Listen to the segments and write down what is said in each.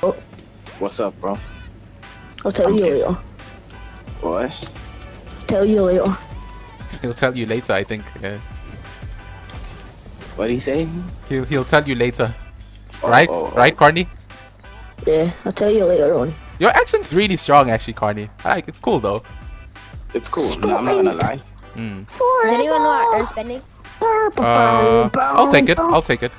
What's up, bro? I'll tell I'm you pissed. later. What? Tell you later. He'll tell you later, I think. Yeah. What did he say? He'll he'll tell you later. Oh, right? oh, oh. Right, Carney? Yeah, I'll tell you later on. Your accent's really strong, actually, Carney. I like it's cool though. It's cool. No, I'm not gonna lie. Mm. Does anyone know what earthbending? Uh, I'll take it. I'll take it.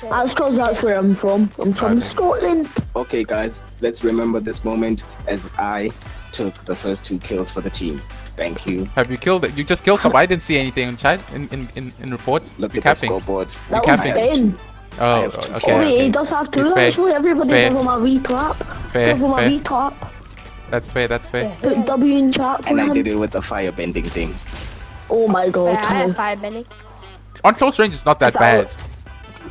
So That's because that's where I'm from. I'm from Okay. Scotland. Okay, guys, let's remember this moment as I took the first two kills for the team. Thank you. Have you killed it? You just killed somebody. I didn't see anything in chat in in in, in reports. Look You're at the capping. scoreboard. That was capping. Ben. I Oh, have two Oh, okay. wait, he does have two It's fair. actually. Everybody Fair. give him a wee clap. Fair, Give him a fair. wee clap. That's fair. That's fair. Put W in chat for And I did it with the firebending thing. Oh my god. uh, I have Tom. firebending. On close range, it's not that If I bad.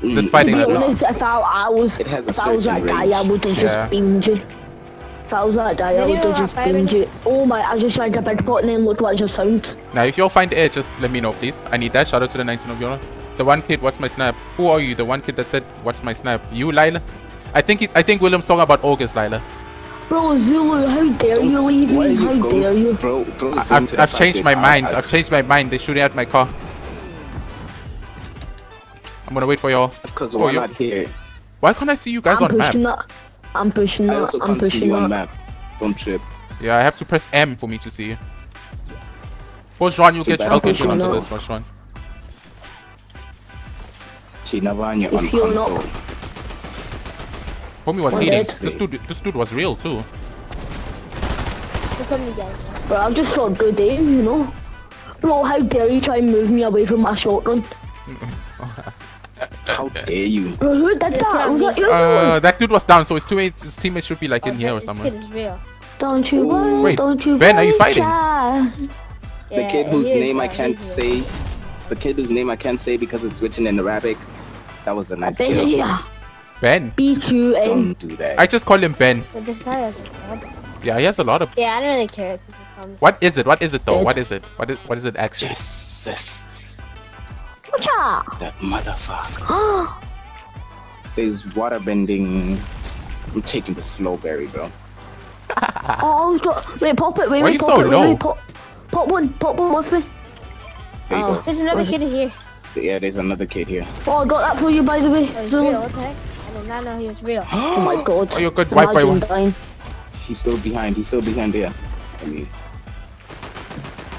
Mm, This To fighting be level. honest, if I, I was, It has a if I was that certain guy, I range. would have Yeah. just beamed you. If I was that guy, I would have just have fire beamed you. Oh my, I just tried a big pot and look what I just found. Now, if you'll find air, just let me know, please. I need that. Shout out to the 19 of Yona. The one kid, watch my snap. Who are you? The one kid that said, watch my snap. You, Lila? I think it, I think William's talking about August, Lila. Bro, Zulu, how dare you leave me? How dare you? Bro, bro, I- I've, I've changed my mind. I've changed my mind. They're shooting at my car. I'm gonna wait for y'all. Because Oh, we're you- not here. Why can't I see you guys I'm on map? pushing that. I'm pushing I also I'm can't see pushing you on that. map. Don't trip. Yeah, I have to press M for me to see you. What's Ron? You'll Too get you. I'll get you pushing onto this. What's Ron? Chinavanya Is on he or not? console. Homie was One eating. This dude, this dude was real too. Who come you guys? Bro, I've just got good aim, you know? Bro, how dare you try and move me away from my shotgun? How dare you? Bro, who did that? not Was that yours? Uh, that dude was down, so his teammates, his teammates should be like in Okay, here or somewhere. this somewhere. kid is real. Don't you worry, Wait, don't you Ben, are you fighting? child. The kid whose name I uh, can't he's say. The kid whose name I can't say because it's written in Arabic. That was a nice Ben kill. here. Ben. B-Q-N. Don't do that. I just call him Ben. But this guy has a blood. Yeah, he has a lot of. Yeah, I don't really care if people call me. What is it? What is it though? Dead. What is it? What is what is it actually? Jesus. Watch. That motherfucker. There's water bending. I'm taking this flowberry, bro. Oh, I was got... Wait, pop it, wait, Why wait, you pop so it, wait, low? wait, pop... Pop one, pop one with me. There you Oh. There's another kid here. Yeah, there's another kid here. Oh, I got that for you, by the way. Oh, he's real. What the heck? I did not know he was real. Oh my god. Oh, you're good. Wipe by Imagine one. dying. He's still behind. He's still behind there. I mean.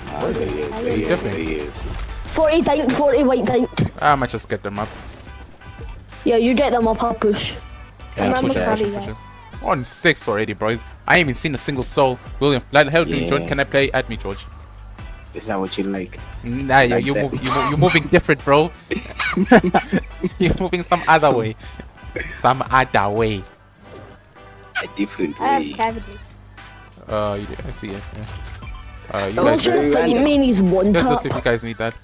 Ah, there he is. There he is. There he is. 40 tank, 40 white tank. I might just get them up. Yeah, you get them up, I'll push. I'm push it, push it, push it. On six already, boys. I ain't even seen a single soul. William, like, help me, Yeah. George. Can I play? Add me, George. Is that what you like? Nah, Like you that. move, you move, you're moving different, bro. you're moving some other way. Some other way. A different way. I have cabbages. Uh, you, I see it. Yeah. Uh, you Don't guys, you very fight random. me and he's one let's see if you guys need that.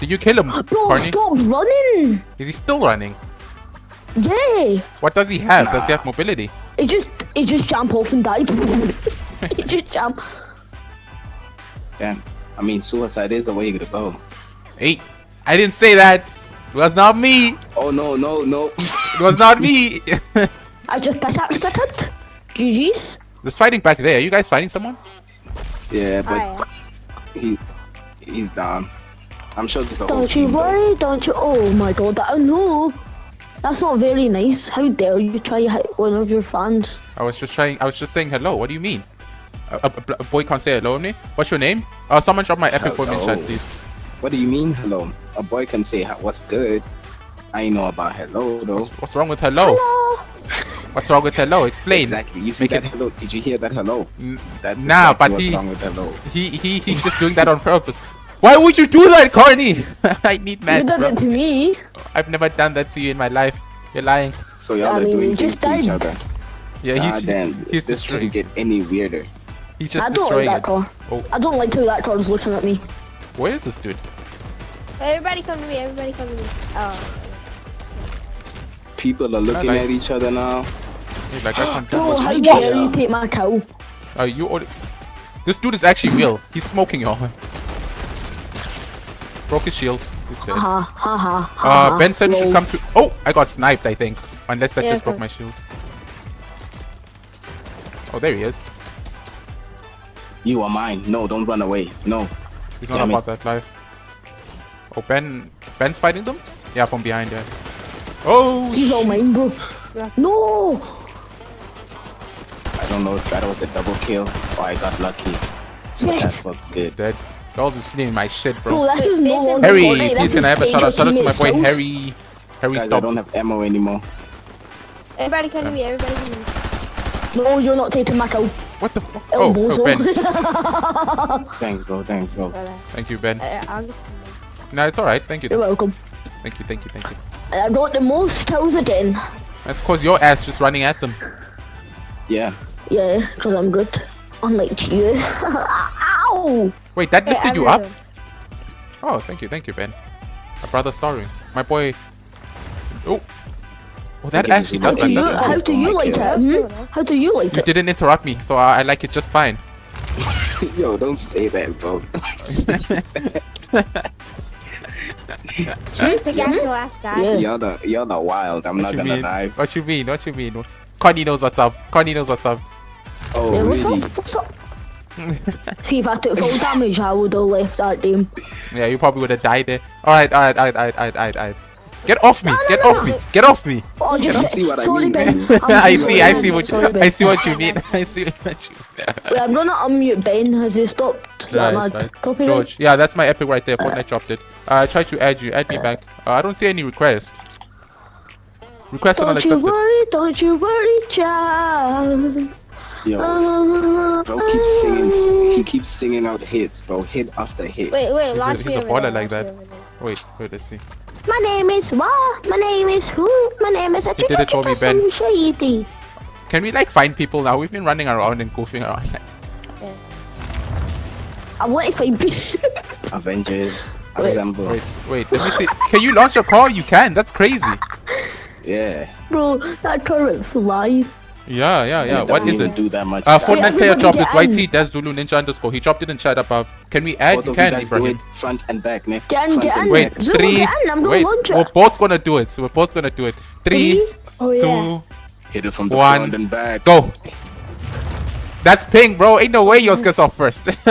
Did you kill him, Bro, Carney? stop running! Is he still running? Yeah! What does he have? Does he have mobility? He just, he just jump off and died. he just jump. Damn. I mean, suicide is a way to go. Hey, I didn't say that. It was not me. Oh no, no, no. It was not me. I just pickaxed it. GG's. There's fighting back there. Are you guys fighting someone? yeah, but Hi. he he's down. I'm sure there's a Don't you team, though. worry, don't you? Oh my god, I know. That's not very nice. How dare you try to hit one of your fans? I was just trying. I was just saying hello. What do you mean? A, a- a boy can't say hello to me. What's your name? Uh, someone drop my epic for me in chat, please. What do you mean, hello? A boy can say what's good. I know about hello though. What's, what's wrong with hello? Hello. What's wrong with hello? Explain. Exactly. You see Make that it- hello? Did you hear that hello? That's Nah, exactly but what's he- wrong with hello. He he he's just doing that on purpose. Why would you do that, Carney? I need You mats, did bro. it to me. I've never done that to you in my life. You're lying. So y'all I are mean, doing you just to each other. Yeah, he's God damn. he's this couldn't destroying. get any weirder. He's I just don't destroying like it. that car. Oh, I don't like how that car's looking at me. where is this dude? Everybody come to me. Everybody come to me. Oh. People are looking like- at each other now. He's like, I can't Bro, what's how dare you take my cow? Uh, you already... This dude is actually real. He's smoking y'all. Broke his shield. He's dead. Ha ha ha ha. Uh, Ben said should come to. Oh, I got sniped. I think. Unless that Yeah, just broke my shield. Oh, there he is. You are mine. No, don't run away. No. He's not Damn it. about that life. Oh, Ben. Ben's fighting them? Yeah, from behind there. Oh, He's all mine, bro. No! I don't know if that was a double kill or I got lucky. But Yes! that's what's he's good. Dead. Y'all just stealing my shit, Bro, bro. this is no Harry, longer Harry, Fortnite, please can I have a is shout out? Page Shout out to my Teammates boy House. Harry. Harry, Guys, I don't have ammo anymore. Everybody come to me. Everybody come to me. No, you're not taking my kill. What the fuck? El Oh, Bozo. oh, Ben. Thanks, bro. Thanks, bro. Thank you, Ben. Uh, I'll. No, it's alright. Thank you. You're welcome. Thank you, thank you, thank you. I got the most kills again. That's cause your ass just running at them. Yeah. Yeah, because I'm good. Unlike you. Ow! Wait, that Hey, lifted you up? everyone. Oh, thank you, thank you, Ben. My brother starring. My boy. Oh. Oh, that actually Zuzu. does How do that. you, That's how cool. do you like it? Hmm? How do you like You didn't interrupt me, so I, I like it just fine. Yo, don't say that, bro. Should we pick out the last guy? Yeah. you're the you're the wild. I'm What not you gonna mean? lie. What you mean? What you mean? Connie knows what's up. Connie knows what's up. Oh, Yeah, what's really? up? What's up? See, if I took full damage, I would have left that game. Yeah, you probably would have died there. Alright, alright, alright, alright, alright, alright, alright. Get off me! Get off me! Get off me! Oh, just don't see what I mean, Ben. I'm I sorry, see, I see what you, Ben. I see what you mean. I see what you. Wait, I'm gonna unmute Ben. Has he stopped? Yeah, that it's fine. copyright? George, yeah, that's my epic right there. Fortnite dropped it. Uh, I tried to add you. Add me back. Uh, I don't see any requests. Requests are not Don't you accepted. worry, don't you worry, child. Yo, Uh, bro keeps singing. He keeps singing out hits, bro. Hit after hit. Wait, wait, He's a- launch he's a over baller like that. me over there. Wait, wait, let's see. My name is what? My name is who? My name is a You did it for me, Ben. shady. Can we like find people now? We've been running around and goofing around. Yes. I want to find people. Avengers assemble. wait, wait. Let me see. Can you launch a car? You can. That's crazy. Yeah. Bro, that current fly. Yeah, yeah, yeah. It What doesn't is even it? Do that much. Uh, damage. Fortnite player dropped it. get White in. Sea Des Zulu Ninja underscore. He dropped it in chat above. Can we add? Both You of can, you Ibrahim. front and back, Nick. Get in, Front get and in. Wait, back. Three. get in, I'm gonna Wait, we're both gonna do it. So we're both gonna do it. Three, Three? Oh, yeah. two, Hit it from the One. front and back. go. That's ping, bro. Ain't no way yours gets off first.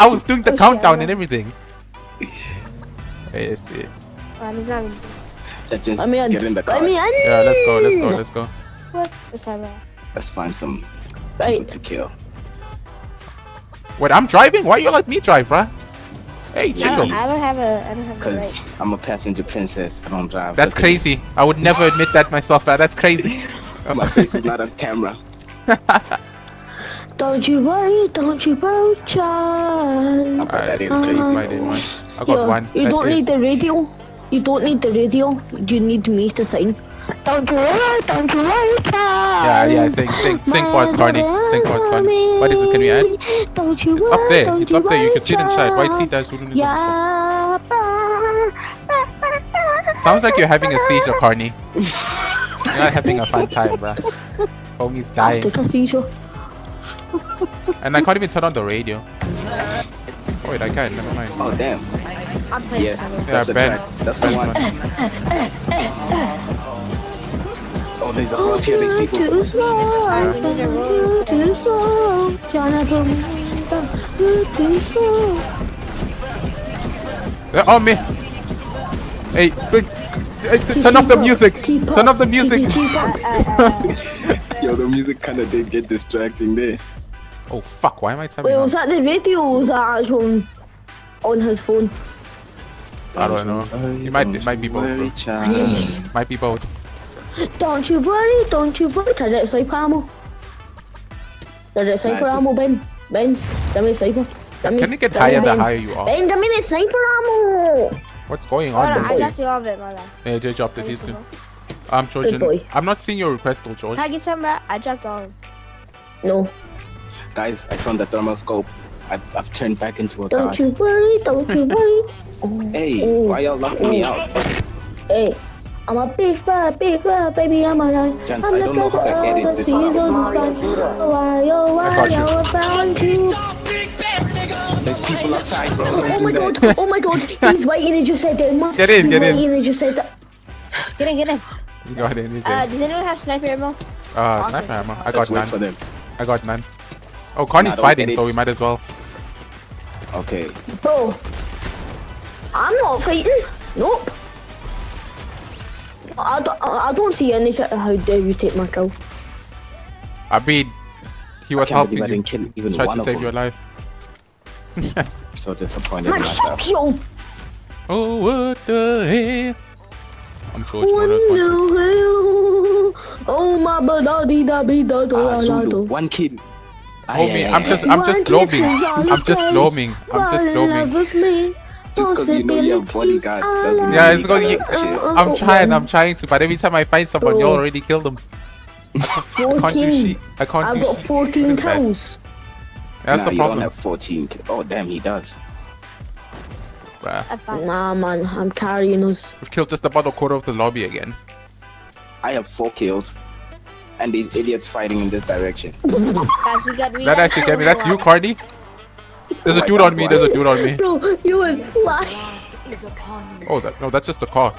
I was doing the Oh, countdown shit. and everything. Wait, let's see. I'm not even- That just Let me in. get in the car. Let me in. Yeah, let's go. Let's go. Let's go. What's this time around? Let's find some Right. to kill. Wait, I'm driving. Why you let me drive, bruh? Hey, I chico. don't, I don't have a, I don't have a Cause right. I'm a passenger princess. I don't drive. That's Look at crazy. I would never admit that myself. bruh. That's crazy. me. My face is not on camera. Don't you worry, don't you worry, child. But Alright, that is let's crazy. find it, one. I got Yeah, one. You That don't is- need the radio. You don't need the radio. You need me to sign. Don't you worry, don't you worry, child. Yeah, yeah, sing, sing, sing for us, Carney. Sing for us, Carney. What is it? Can we add? Don't you It's up there. don't It's up there. You can see it inside. White Sea child. Des Zulu Ninja underscore. Yeah. Sounds like you're having a seizure, Carney. You're not having a fun time, bruh. Homie's dying. A seizure. And I can't even turn on the radio. Oh, wait, I can. Never mind. Oh damn. I'm playing Yeah. this one. Yeah, That's the Ben. That's the one. Oh, there's a whole tier of these people. Too slow, Alright, we need to roll. too slow. Jonathan, too slow. They're on me. Hey, quick. Hey, turn off the music. Turn off the music. Yo, the music kind of did get distracting there. Oh, fuck. Why am I tapping Wait, on? was that the radio or was that actual on his phone? I don't know. It might, it might be both, bro. Worry, child. Might be both. Don't you worry, don't you worry. Did it sniper ammo? Did it sniper just- ammo, Ben? Ben, give me sniper. Give me- Can it get give me higher the higher you are? Ben, give me the sniper ammo. What's going on, on, I got you all of it, my love. Yeah, Jay dropped it. I He's good. I'm Georgian. boy. I'm not seeing your request though, George. Can I get some? uh, I dropped all of them. No, Guys, I found the thermal scope. I've, I've turned back into a don't god. you worry, don't you worry. Oh, Hey, oh, why y'all locking me out? Hey, I'm a big fat, big fat baby. I'm a lion. Gents, I'm I the don't know how to edit of the this. seasons. Why, oh, why, got you. oh, I found you. There's people outside, bro. Oh Don't my god, oh my god, he's waiting and just said that. Must Get in, he's get in. waiting and just said that. Get in, get in. You got it. He's Uh, in. does anyone have sniper ammo? Uh, sniper ammo. I got Let's wait for them. I got none. Oh, Connie's don't fighting, so we might as well. Okay. Bro, I'm not fighting. Nope. I don't, I don't see any. How dare you take my kill? I mean, he was I can't believe helping I you. didn't kill even Tried to save them. your life. So disappointed Man, shut you. Oh, what the hell? I'm George When Moro's one. you Oh my body da be da do la Zulu, do. one kill. Homie, Aye, I'm just, aye. I'm just gloaming. kiss is all I'm just gloaming. I'm just gloaming. Love with me. Just 'cause you know you have Possibilities bodyguards are doesn't mean Yeah, you it's going. gotta. I'm trying. I'm oh, trying to, but every time I find someone, you already killed them. I can't do shit. I can't I've do got shit. 14 What is that? kills. That's nah, the you don't problem, have 14. Oh, damn, he does. bruh. Nah, man, I'm carrying us. We've killed just about a quarter of the lobby again. I have four kills. And these idiots fighting in this direction. Guys, we got, we That actually get me. That's you, Cardi. There's oh a Oh dude on me. There's a dude on me. Bro, you was flying. is upon you, Oh, that no, that's just the car.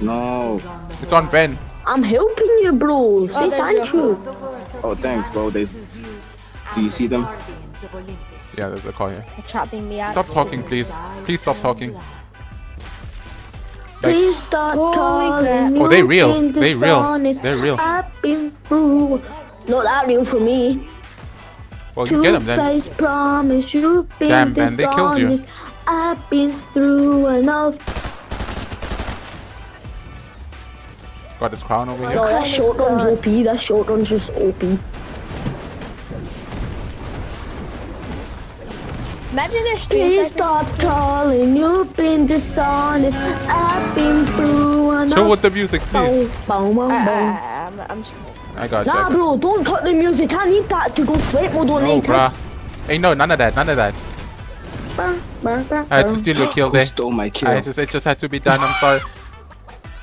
No. is on the It's on Ben. I'm helping you, bro. Say there's thank you. The worth of Oh, thanks, bro. They- Do you see them? guardians of Olympus. Yeah, there's a car here. chopping me out. Stop talking, please. Please stop talking. Please stop Holy calling crap. Oh, they real. been They real. dishonest. They're real. I've been through. Not that real for me. Well, you get him then. Two-face promise you've been Damn, man, they killed you. dishonest. I've been through enough. Got his crown over No, here. that shotgun's OP. That shotgun's just OP. Imagine their stream Please sniper. stop calling you've been dishonest. I've been through enough. Chill with the music, please. Boom, boom, boom, Uh, boom. I'm, I'm just I got Nah, bro, don't cut the music. I need that to go sweat mode on No, eight. bruh. Hey, no, none of that. None of that. I had to steal your kill there. stole my kill? I just, it just had to be done. I'm sorry.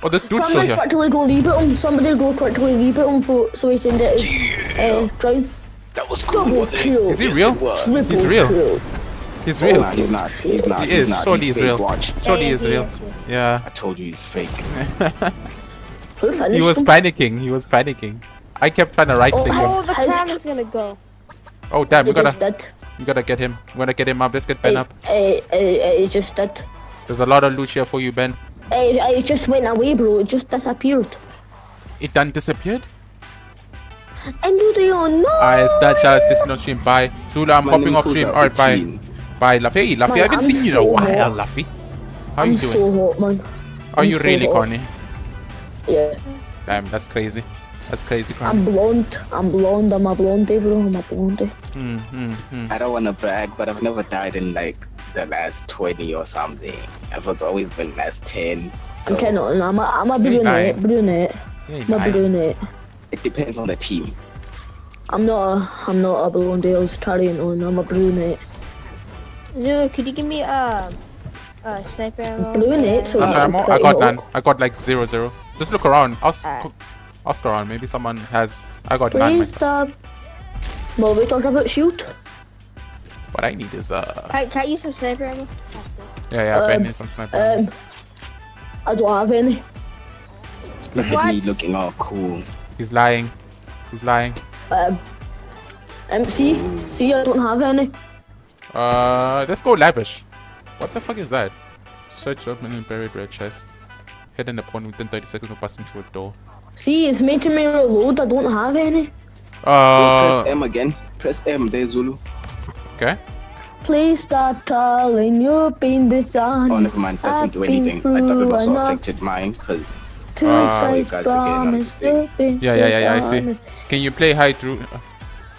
Oh, this dude's still Somebody here. quickly go reboot him. Somebody go quickly reboot him for, so he can get his uh, crown. That was cool, Double wasn't kill. Is he Yes, real? it He's real. kill. He's Oh, real. nah, he's not. He's not. He he's is. Not. Surely he's he's real. Watch. Surely yes, he's real. yes, yes. Yeah. I told you he's fake. He was panicking. He was panicking. I kept trying to right oh, click him. Oh, the Has- crown is gonna go. Oh damn, we It just gotta, we gotta get him. We gotta get him up. Let's get Ben It, up. it, it, it just did. There's a lot of loot here for you, Ben. It, it just went away, bro. It just disappeared. It done disappeared. And you don't know. Alright, it's done. Shout out to listening on stream. Bye. Zula, I'm My hopping off stream. Alright, bye. Bye, Luffy. Hey, Luffy, I Man, haven't I'm seen you in a while, hot. Luffy. How I'm you doing? so hot, man. Are I'm you so really, hot. Corny? Yeah. Damn, that's crazy. That's crazy, Corny. I'm blonde. I'm blonde. I'm a blondie, bro. I'm a blondie. Hmm, hmm, hmm. I don't want to brag, but I've never died in like the last 20 or something. I've it's always been last 10. So I'm kind of. I'm a, I'm a You ain't brunette. lying. Brunette. You I'm a lying. brunette. it depends on the team. I'm not a. I'm not a blondie. I was carrying on. I'm a brunette. Zulu, could you give me um uh sniper ammo? Brunette. So None I'm ammo? I got none. I got like zero zero. Just look around. I'll, s- Alright. Ask around. Maybe someone has. I got none Please myself. stop. Well, we talked about shoot. What I need is uh. Can, can I use some sniper ammo? Yeah, yeah. Ben Um, needs some sniper. Um, I don't have any. Look at me looking all cool. He's lying. He's lying. Um, MC. See, I don't have any. Uh, let's go lavish. What the fuck is that? Search up and buried red chest. Hidden upon within 30 seconds of passing through a door. See, it's making me reload. I don't have any. Uh, Press M again. Press M. There's Zulu. okay. Please stop calling. You've been dishonest. Oh, never mind. Doesn't do anything. I thought it through also affected mine because to Ah, say you guys are getting on promise. this thing. You've been Yeah, yeah, yeah, yeah, I see. Can you play hi Drew? uh,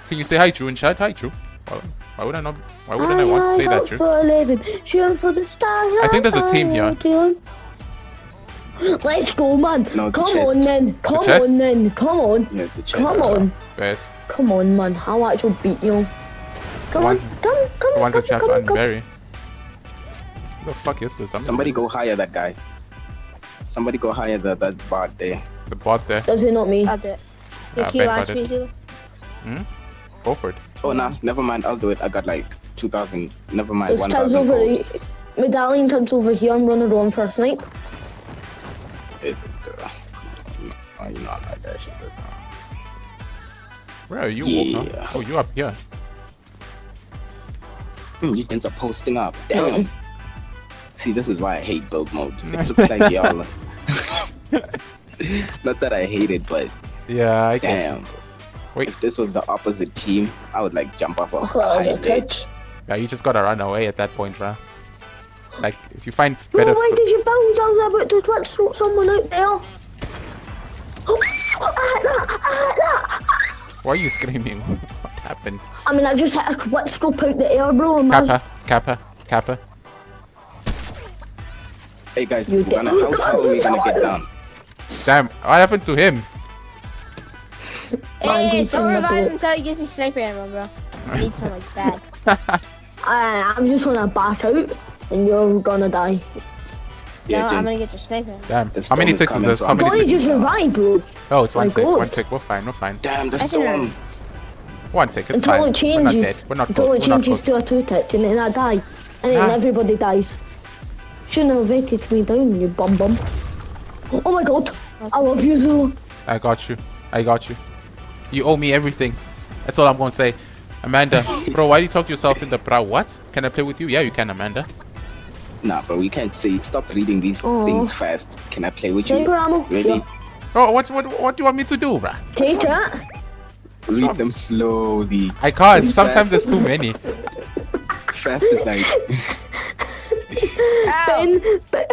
Can you say hi Drew in chat? Hi Drew. Why, why would I not? Why wouldn't I want to say that, out Drew? For a living, for the stars. I think there's a team here. Let's go, man. No, it's a Come chest. on, then. Come chest? on, then. Come on. yeah, it's a chest. Come on. Bet. Come on, man. How I'll actually beat you. Come ones- on. Come, come, The ones that you come, have to come, come. unbury. What the fuck is this? I'm Somebody go hire that guy. Somebody go hire the, that bot there. the bot there. Does it not me? I'll do it. Hey, Ah, can you Ben launch me, it. Zulu? Go for it. Oh, nah, never mind. I'll do it. I got like 2,000. Never mind. This turns 1,000 over. gold. he- Medallion comes over here. I'm running on for a snipe. You know I like that shit. but, uh, Where are you, Walker? Yeah. Oh, you up here. Hmm, you ends up posting up. Damn. See, this is why I hate build mode. It looks like y'all. Not that I hate it, but Yeah, I get damn. you. Wait. If this was the opposite team, I would like jump off a Oh, high the edge. pitch. Yeah, you just gotta run away at that point, bruh. Like, if you find Bro, better... why did you bounce? I was about to twitch smoke someone out there. Oh, why are you screaming? What happened? I mean, I just had a quick scope out the air, bro. Imagine. Kappa, Kappa, Kappa. Hey guys, You we're gonna, how, how are we gonna get down? Damn, what happened to him? Hey, don't revive him until he gives me sniper ammo, bro. I need some like bad. I, I'm just gonna back out, and you're gonna die. Yeah, no, I'm gonna get your sniper. Damn. The How many ticks is this? How many ticks? just revive, bro. Oh, it's one My tick, one tick. We're fine, we're fine. Damn, the I storm. One tick, it's Until fine. it We're not changes. dead. We're not Until it We're changes cooked. to a two tick, and then I die. And then Ah. everybody dies. Shouldn't have waited me down, you bum bum. Oh my god. I love you, Zulu. I got you. I got you. You owe me everything. That's all I'm gonna say. Amanda, bro, why do you talk to yourself in the bra? What? Can I play with you? Yeah, you can, Amanda. Nah, bro, we can't say. Stop reading these Aw. things fast. Can I play with you? Sniper? Really? Yeah. Oh, what, what, what do you want me to do, bruh? Take it. Read them slowly. I can't. It's Sometimes fast. there's too many. Fast is like. Ben, ben,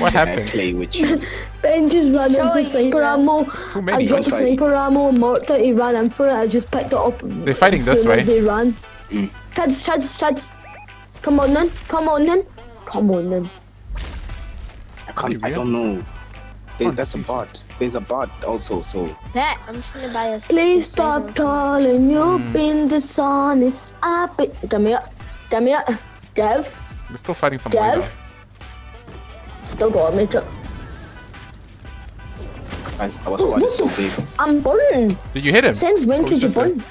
What Can I play with you? ben just ran Showing into me, sniper bro. ammo. It's too I many. dropped That's sniper ammo and marked it. He ran in for it. I just picked it up. They're fighting this way. They ran. Mm. Chads, chads, chads. Come on then. Come on then. Come on then. I, can't, I don't know. There- that's a bot. There's a bot also, so. Bet, I'm just gonna buy a Please stop sniper. calling. You've Hmm. been dishonest. I've been. Come here. Come here. Dev. We're still fighting some Dev. boys. Still got me. too. I, our squad is so big. I'm burning. Did you hit him? Since when Oh, did you sister. burn?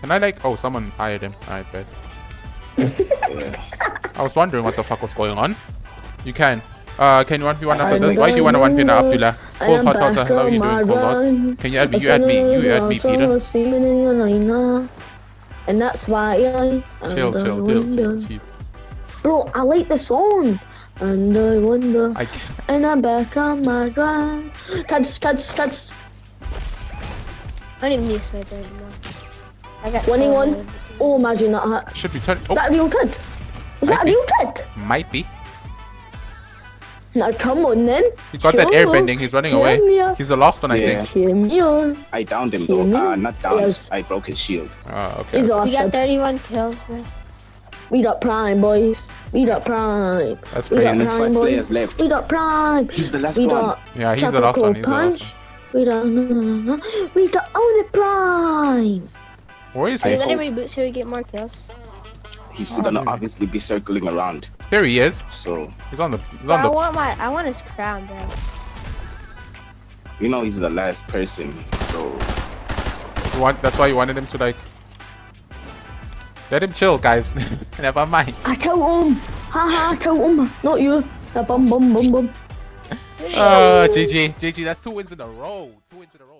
Can I like? Oh, someone hired him. Alright, bet. Yeah. I was wondering what the fuck was going on. You can. Uh, can you one v one after this? Why do you want to one v going Abdullah? I Cold am hot hot. How are you doing, my cold hot? Can you add me? You add me. You add me, Peter. And that's why I. Chill, chill, chill, chill, chill. Bro, I like the song. And I wonder. I can't. And I'm back on my grind. Cuts, cuts, cuts. I don't even need a sniper anymore. I got 21. 12. Oh, imagine that. hit. Should be turning. Is Oh, that a real kid? Is that a be. real kid? might be. Now come on then. He got that Sure. air bending. He's running away. here. He's the last one, I Yeah. think. Come here. I downed him though. me? Uh, not down. Yes. I broke his shield. Oh, okay. He's okay. We got 31 kills, bro. We got prime, boys. We got prime. That's We crazy. got And there's prime, five boys. players left. We got prime. He's the last We one. Yeah, he's the last one. He's the last punch. one. We got. We got all the prime. Where is Are you he? gonna reboot so we get more kills? He's Oh, gonna maybe. obviously be circling around. Here he is. So He's on the. He's Bro, on I want my, I want his crown, bro. you know he's the last person. So You want, that's why you wanted him to like. Let him chill, guys. Never mind. I killed him. Ha ha, killed him. Not you. A bum bum bum bum. Uh, GG, GG. That's two wins in a row. Two wins in a row. 20